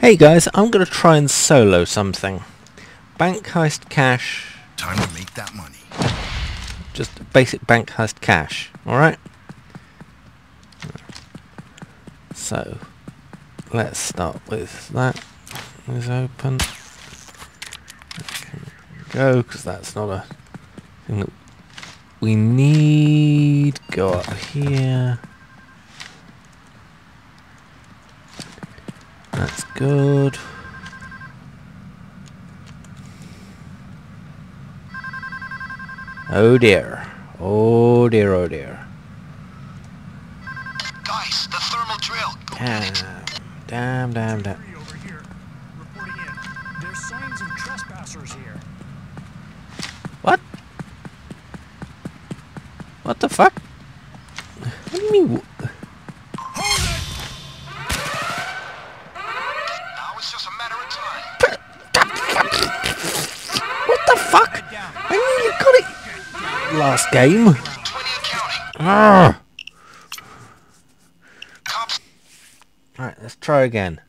Hey guys, I'm going to try and solo something. Bank heist cash. Time to make that money. Just basic bank heist cash, alright? So, let's start with that. Is open. Go, because that's not a thing that we need. Go up here. That's good. Oh dear. Oh dear, oh dear. Guys, the thermal drill. Go get it. Damn, damn, damn, damn. Three over here, reporting in. There's signs of trespassers here. What? What the fuck? What do you mean? Now just a matter of time. What the fuck? I nearly got it last game. Ah. Alright, let's try again.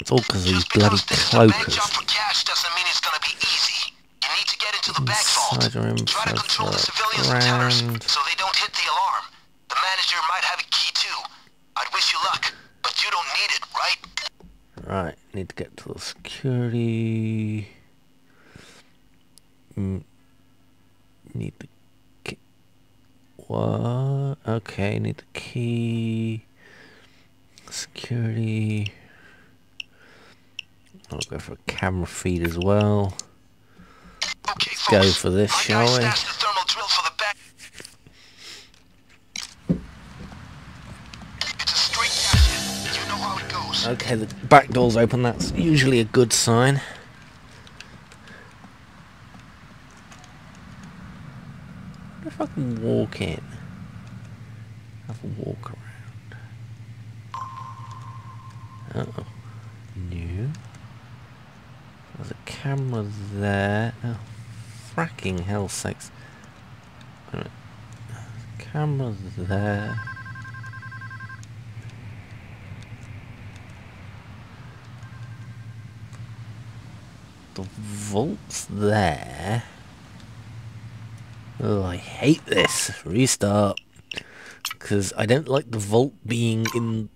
It's all because of these bloody because this is a cloakers. for cash doesn't mean it's gonna be easy. You need to get into the back vault. Insider info Try to control the for a civilians and tellers grand. so they don't hit the alarm. The manager might have a key too. I'd wish you luck, but you don't need it, right? Right, need to get to the security. Mm, need the key. What? Okay, need the key. Security. I'll go for a camera feed as well. Okay, Let's go for this, shall we? Goes. Okay, the back door's open. That's usually a good sign. If I can walk in? Have a walk around. Uh oh. New. There's a camera there. Oh, fracking hell sakes. Camera there. The vault's there. Oh, I hate this. Restart. Because I don't like the vault being in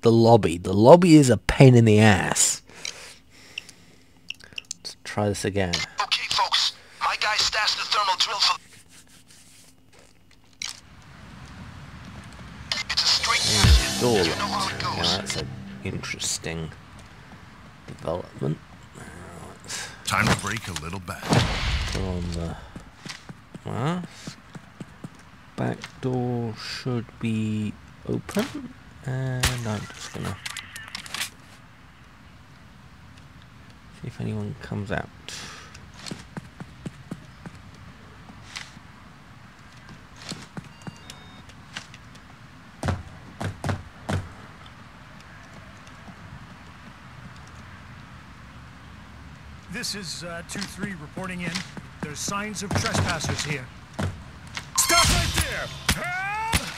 the lobby. The lobby is a pain in the ass. Let's try this again. Okay, folks. My guy stashed the thermal drill for. It's a straight. Door You know how locked. Now that's an interesting development. Time to break a little back. on the mask. Back door should be open. And I'm just gonna see if anyone comes out. This is uh, 2-3 reporting in. There's signs of trespassers here. Stop right there! Help!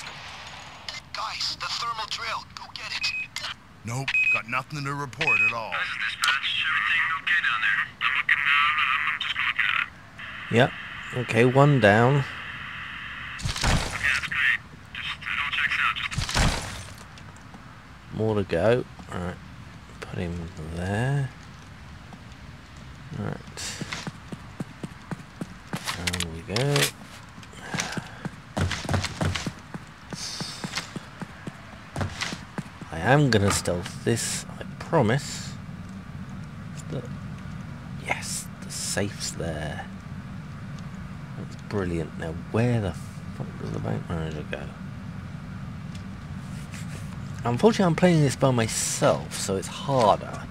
Guys, the thermal drill. Go get it. Nope, got nothing to report at all. Yep. Okay, one down. More to go. Alright. Put him there. Alright. Down we go. I am gonna stealth this, I promise. Yes, the safe's there. That's brilliant. Now, where the fuck does the bank manager go? Unfortunately, I'm playing this by myself, so it's harder.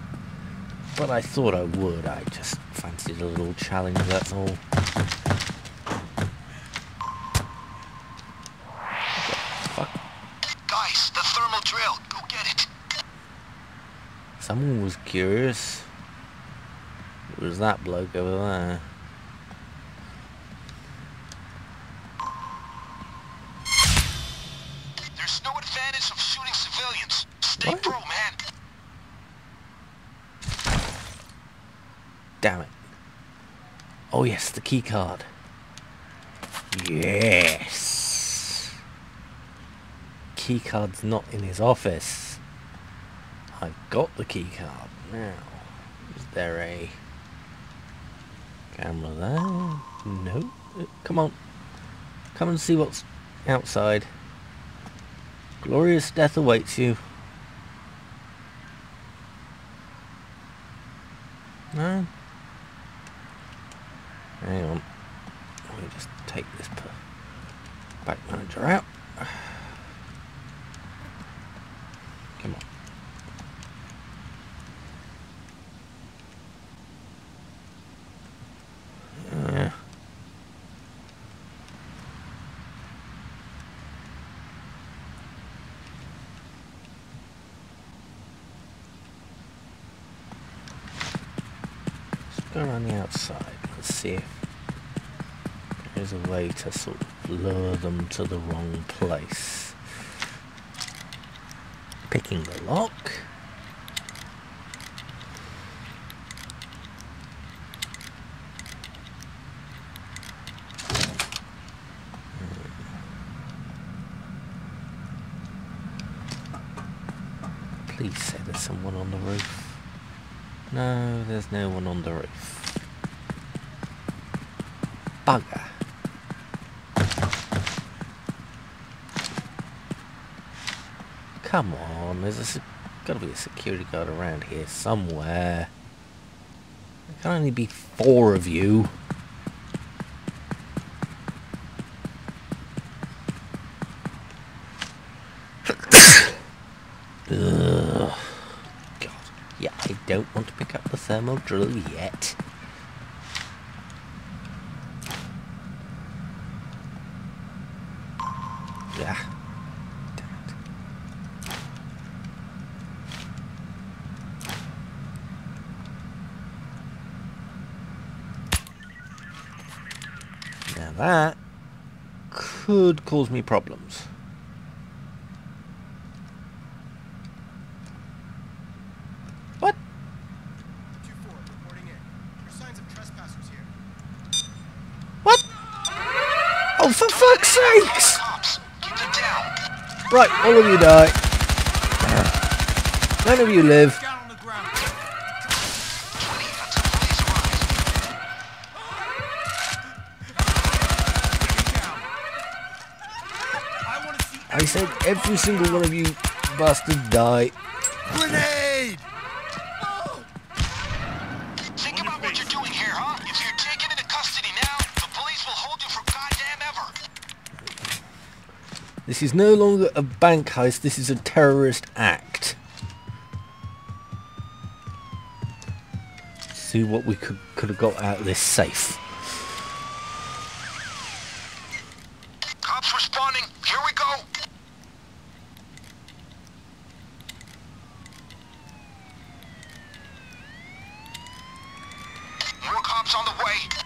But I thought I would. I just fancied a little challenge, that's all. Fuck. Guys, the thermal drill. Go get it. Someone was curious. It was that bloke over there. There's no advantage of shooting civilians. Stay Stay What? pro, man. Damn it. Oh yes, the key card. Yes. Key card's not in his office. I've got the key card. Now, is there a camera there? No. Come on. Come and see what's outside. Glorious death awaits you. No? Hang on. Let me just take this per- back manager out. Come on. Yeah. Let's go around the outside. Let's see if there's a way to sort of lure them to the wrong place. Picking the lock. Please say there's someone on the roof. No, there's no one on the roof. Bugger. Come on, there's gotta be a security guard around here somewhere. There can only be four of you. Ugh. God. Yeah, I don't want to the drill yet. Yeah. Now that could cause me problems. What? 2-4, reporting in. There's signs of trespassers here. What? Oh, for fuck's sakes! Cops, keep them down. Right, all of you die. None of you live. Down on the ground. 20 until police arrive. I want to see I said every single one of you bastards die. grenade. This is no longer a bank heist, this is a terrorist act. See what we could could have got out of this safe. Cops responding. Here we go. More cops on the way.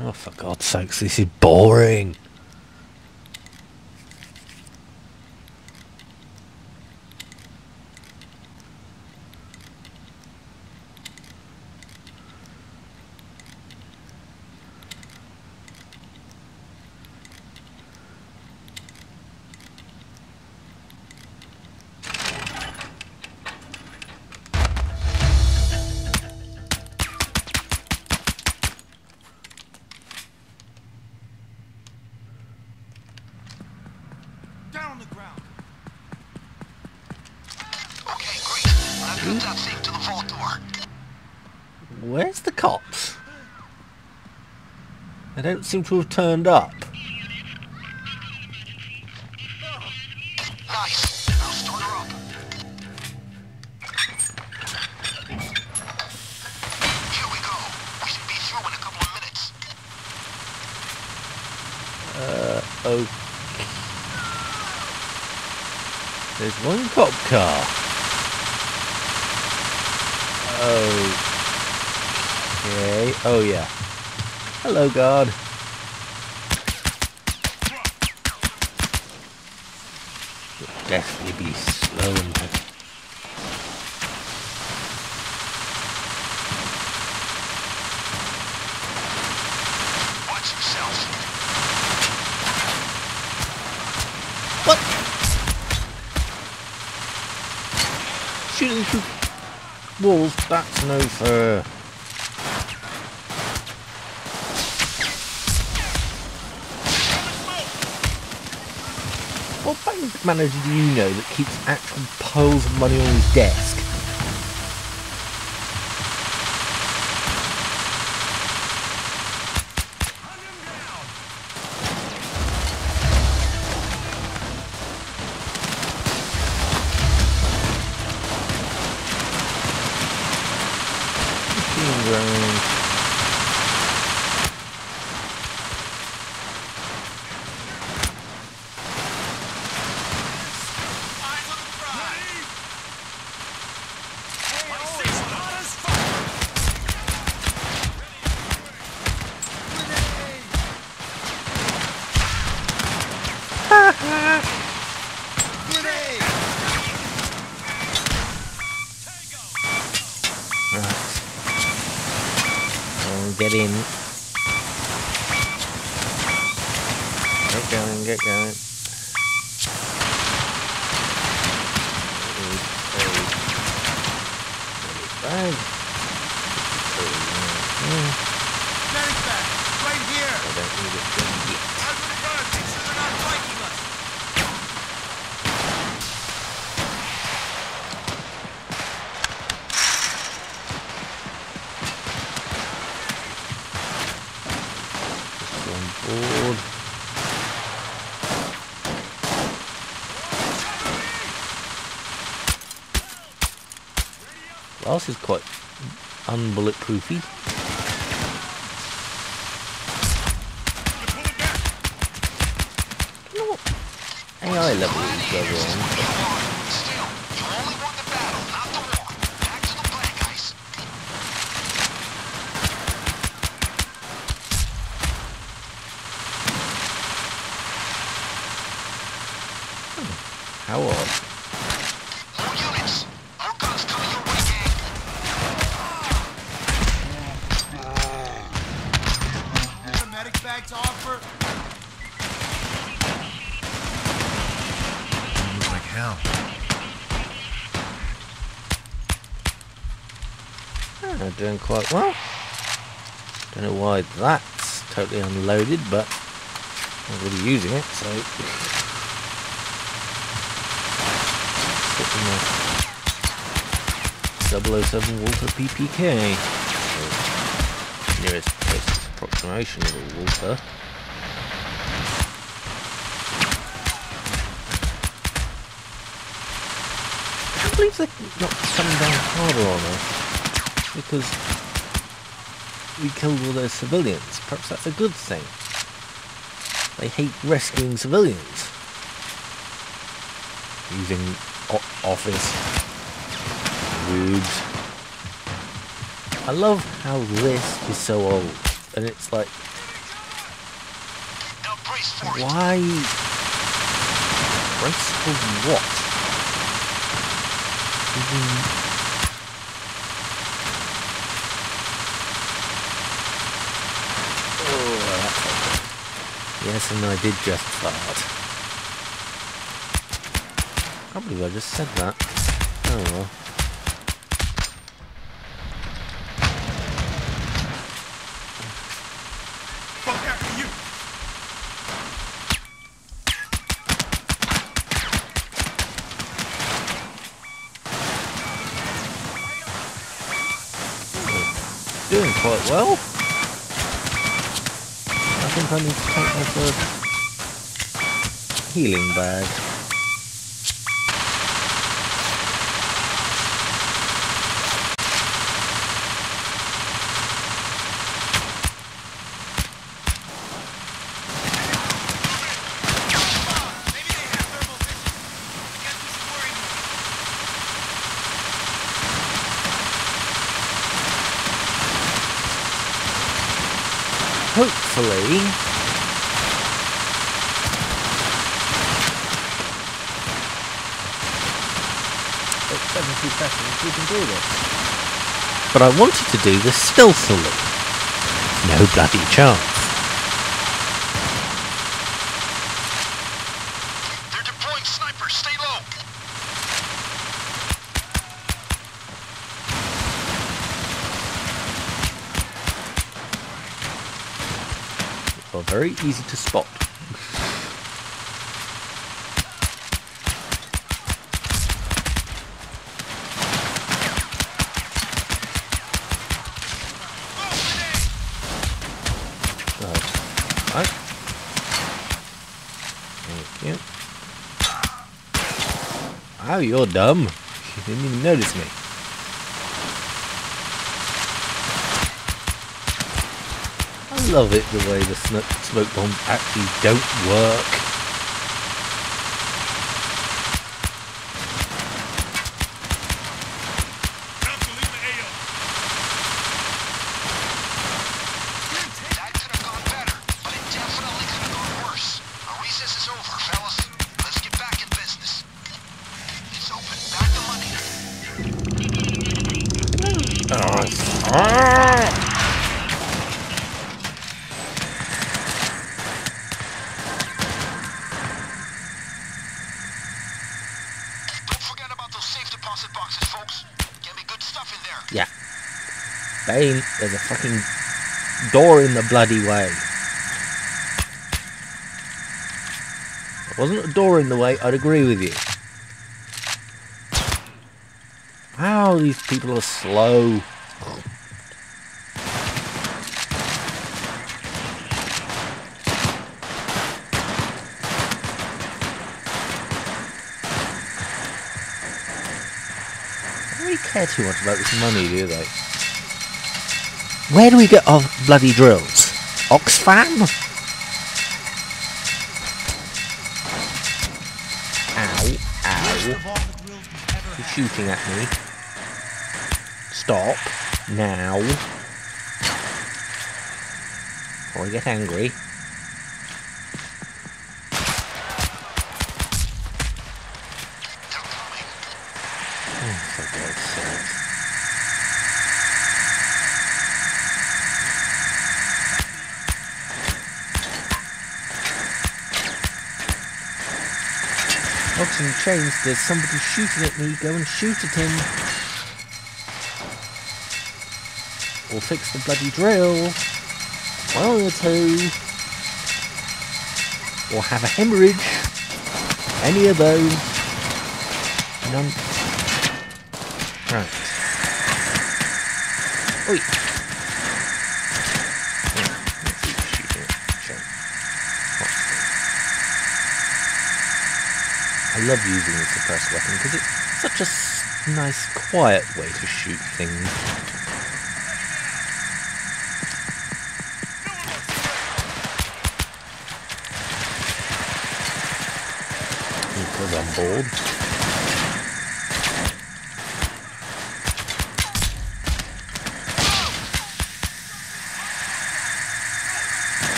Oh, for This is boring. They don't seem to have turned up. Oh, Hello, guard. Definitely be slow and heavy. Watch yourself. What? Shooting through walls, that's no fair. Manager do you know that keeps actual piles of money on his desk? Hunt him down! Machine ground. Eyes on the prize. My six hot as fuck! Grenade! Right. Go on, get in. Get going, get going. Bag. Medic bag! Right here! I don't need it done yet. How's the run? Make sure they're not flanking us! Just on board. Glass is quite unbulletproofy. AI level is go wrong. Quite well. Don't know why that's totally unloaded, but I'm really using it, so. My 007 Walther PPK. Nearest approximation of a Walther. I believe they're not coming down harder on us because we killed all those civilians. Perhaps that's a good thing. They hate rescuing civilians. Using office. Rude. I love how this is so old. And it's like, Now brace for it. why? Brace for what? Even- Oh, that's okay. Yes, and I did just fart. Can't believe I just said that. Oh well. Fuck after you! Doing quite well. Think I need to take my first healing bag. Maybe they have thermal vision. I guess we should worry more. Hopefully, 70 seconds, we can do this. But I wanted to do this stealthily. No bloody chance. They're deploying snipers. Stay low. Well, very easy to spot. Oh, right. Thank you. Oh, you're dumb. You didn't even notice me. I love it the way the smoke bombs actually don't work. Fucking door in the bloody way. If wasn't a door in the way, I'd agree with you. Wow, these people are slow. care too much about this money, do they? Where do we get our bloody drills? Oxfam? Ow, ow. You're shooting at me. Stop. Now. Or I get angry. Chains, there's somebody shooting at me, go and shoot at him. Or fix the bloody drill. One the two. Or have a hemorrhage. Any of those. None. Right. Oi. Yeah, let's see who's shooting at Shane. I love using the suppressed weapon because it's such a nice, quiet way to shoot things. Because I'm bored.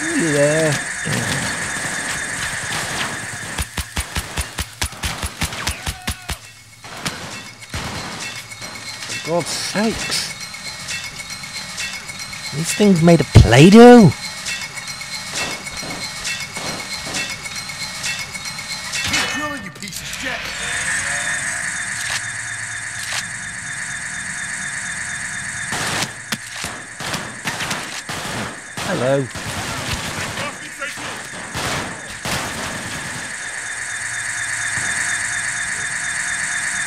Nearly there. For God's sakes. These things made of Play-Doh? Keep drilling, you piece of shit! Hello.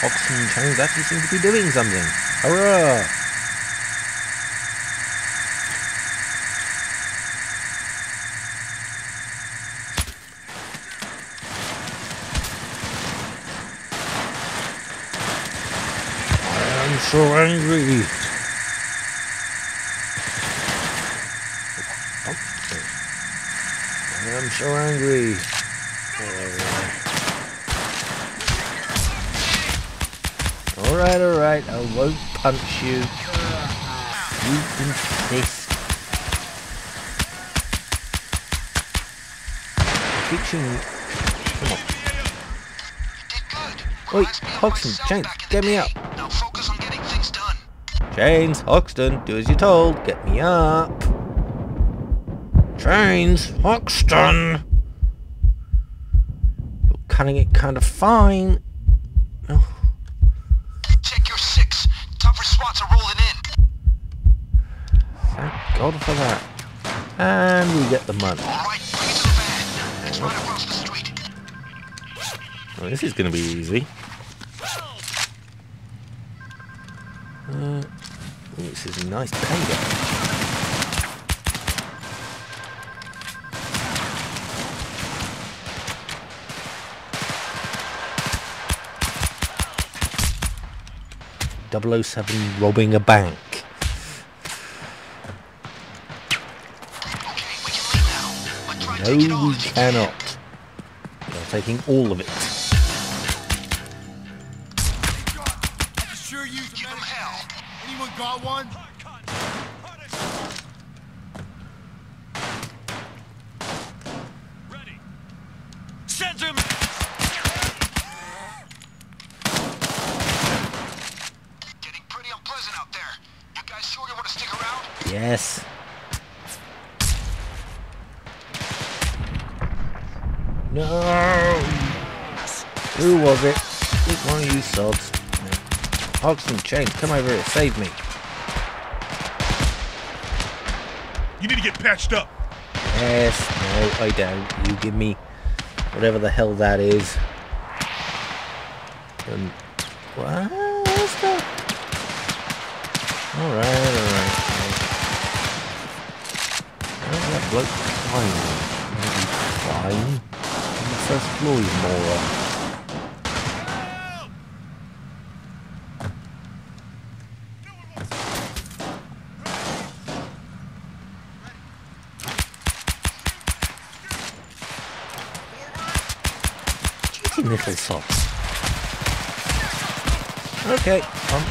Hoxton Chains actually seem to be doing something. Hurrah! I am so angry. I am so angry. Alright, alright, I won't punch you. You insist. I keep shooting Come on. Did good. Oi, Reminds me of Hodgson, myself James, get me up. Now focus on getting things done. Chains, Hoxton, do as you're told. Get me up. Chains, Hoxton. You're cutting it kind of fine. God for that. And we get the money. All right, bring it to the right the. Well, this is going to be easy. Uh, ooh, this is a nice payday. Double O Seven robbing a bank. No, we cannot. We are taking all of it. Was it? It was one of you sods. Hoxton, Chain, come over here. Save me. You need to get patched up. Yes. No, I don't. You give me whatever the hell that is. And what? What's that? All right, all right. Where's that bloke flying? Maybe flying on the first floor, you moron. Little. Okay, um?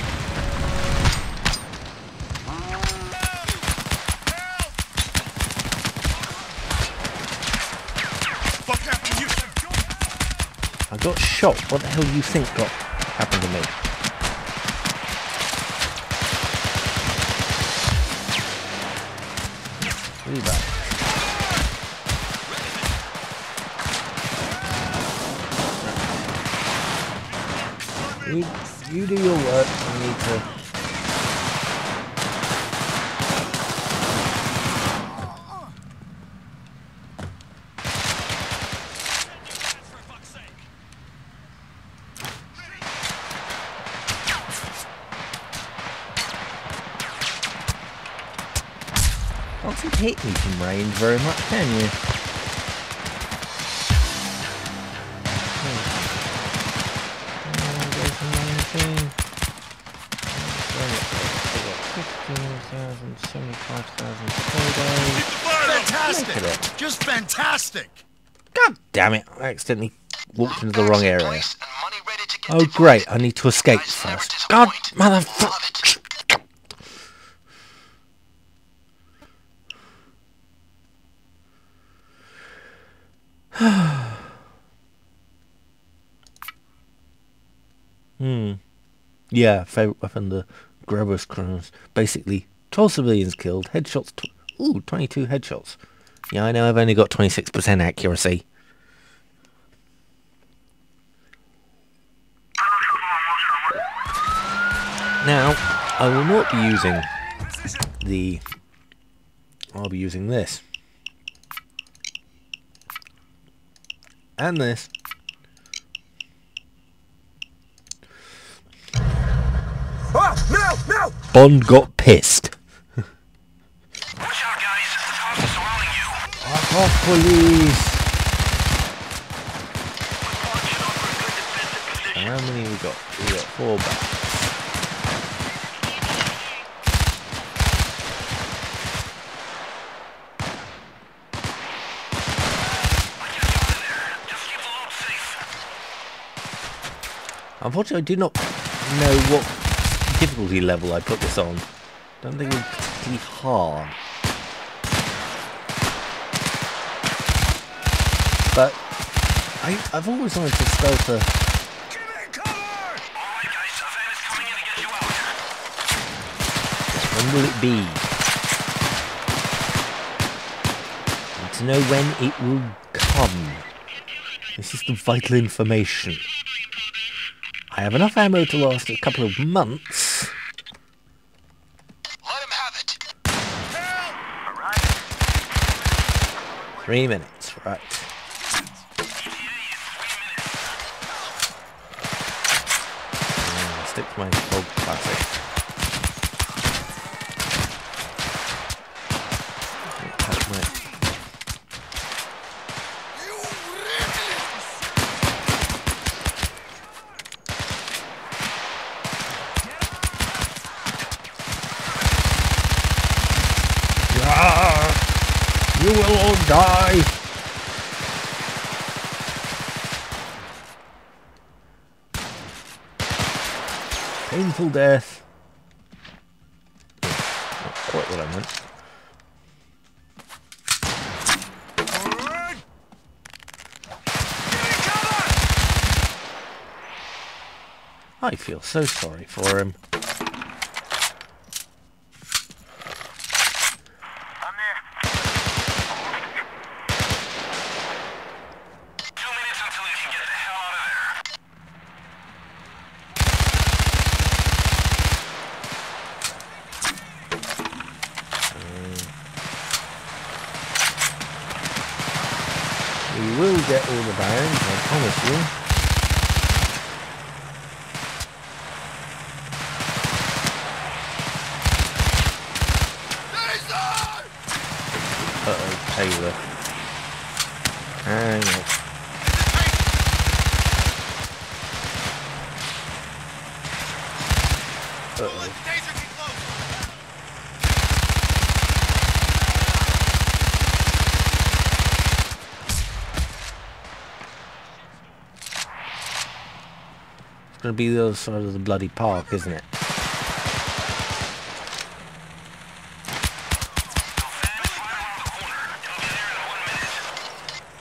I got shot. What the hell do you think got happened to me? Need to. Can't hit me from range very much, can you? 4,000, 75,000 Fantastic! Just fantastic! God damn it, I accidentally walked into the wrong area. Oh great, I need to escape first. God motherfucker! hmm. Yeah, favorite weapon, the Gruber's Kurz. Basically, 12 civilians killed, headshots, tw- ooh, 22 headshots. Yeah, I know I've only got 26% accuracy. Now, I will not be using the... I'll be using this. And this. Bond got pissed. Watch out, guys. The cops are surrounding you. Fuck off, police! Launching over a good defensive position. How many we got? We got four back. Unfortunately, I do not know what difficulty level I put this on. Don't think it particularly hard. But I, I've always wanted to stealth a... When will it be? Need to know when it will come. This is the vital information. I have enough ammo to last a couple of months. Let him have it. Three minutes, right. Mm, Stick to my old classic. Touch my- Yeah! You will all die! Painful death. Not quite what I meant. Forward! Give me cover! I feel so sorry for him. I'm there. Two minutes until you can get the hell out of there. We will get all the bags, I promise you. Uh-oh, Taylor. Hang on. Uh-oh. Taser, get close! It's gonna be the other side of the bloody park, isn't it?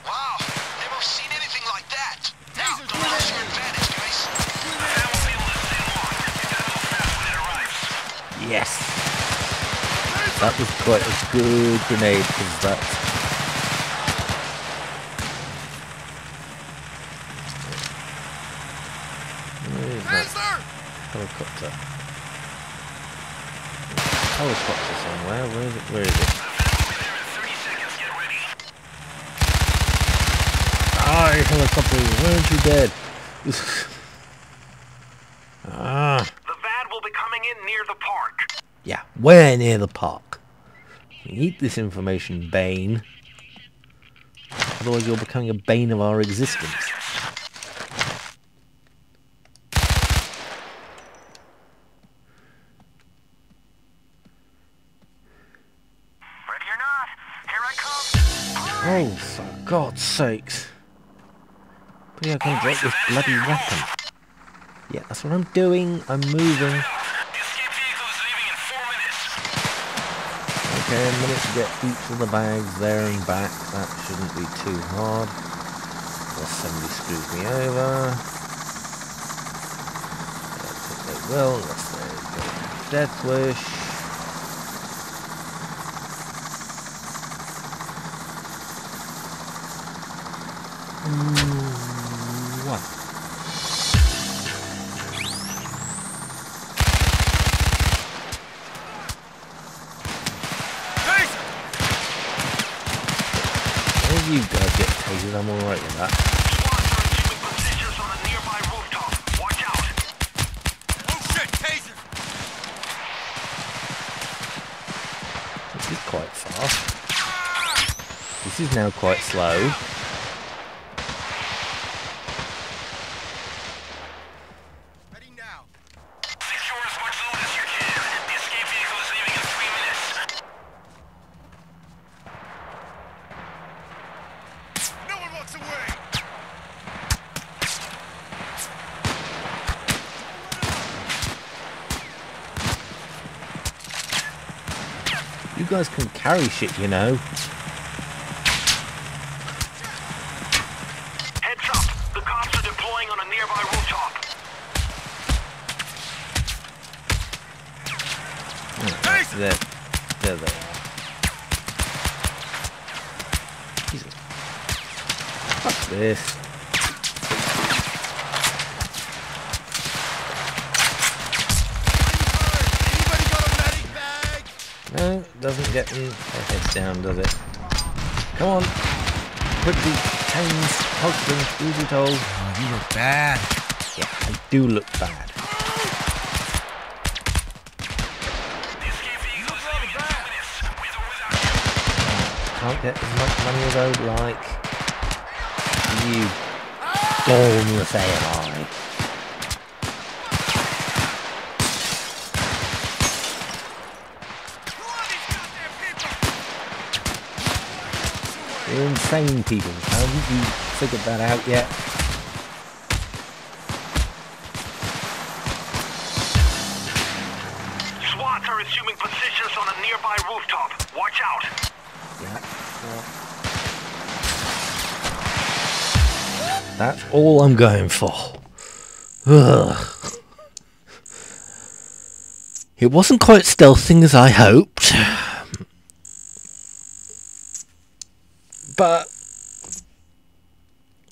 Wow, never seen anything like that. Now, don't lose your advantage, guys. Yes! That was quite a good grenade, because that's... Where is that helicopter? Helicopter somewhere, where is it? Where is it? Die, helicopter, why aren't you dead? ah, The van will be coming in near the park. yeah, where near the park? We need this information, Bain. Otherwise you're becoming a bane of our existence. Ready or not, here I Oh, for God's sakes. Please I can drop this bloody weapon. Yeah, that's what I'm doing. I'm moving. Okay, a minute to get each of the bags there and back. That shouldn't be too hard. Unless somebody screws me over. I don't think they will, unless they go death wish. This is now quite slow. Ready now. Secure as much loot as you can. The escape vehicle is leaving in three minutes. No one walks away! You guys can carry shit, you know. Doesn't get them their heads down, does it? Come on. Quickly, Chains, husband, easy told. Oh, you look bad. Yeah, I do look bad. Can't get as much money as I would like. You dawnless AI. You're insane people. Haven't you figured that out yet? SWAT are assuming positions on a nearby rooftop. Watch out. Yeah. yeah. That's all I'm going for. Ugh. It wasn't quite stealthing as I hoped. But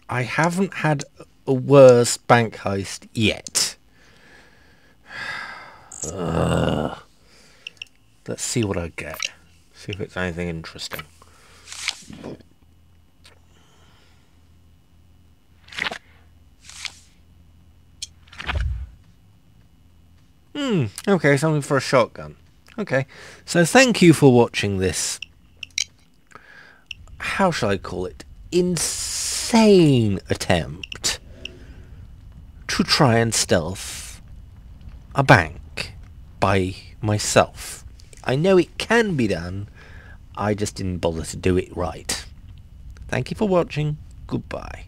I haven't had a worse bank heist yet. Let's see what I get. See if it's anything interesting. Hmm, okay, something for a shotgun. Okay, so thank you for watching this. How shall I call it? Insane attempt to try and stealth a bank by myself. I know it can be done, I just didn't bother to do it right. Thank you for watching. Goodbye.